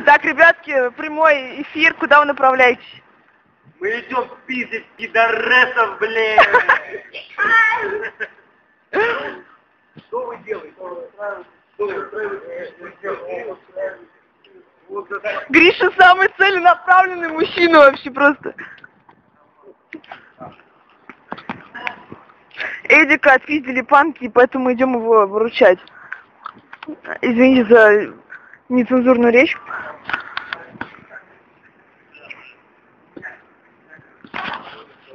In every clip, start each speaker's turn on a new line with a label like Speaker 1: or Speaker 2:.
Speaker 1: Итак, ребятки, прямой эфир, куда вы направляетесь?
Speaker 2: Мы идем пиздить пидоресов, блин. Что вы делаете?
Speaker 1: Гриша самый целенаправленный мужчина вообще просто. Эдика отпиздили панки, поэтому идем его выручать. Извините за нецензурную речь.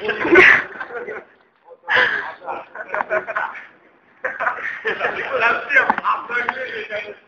Speaker 2: Làm
Speaker 1: siêu, làm
Speaker 2: siêu, làm siêu.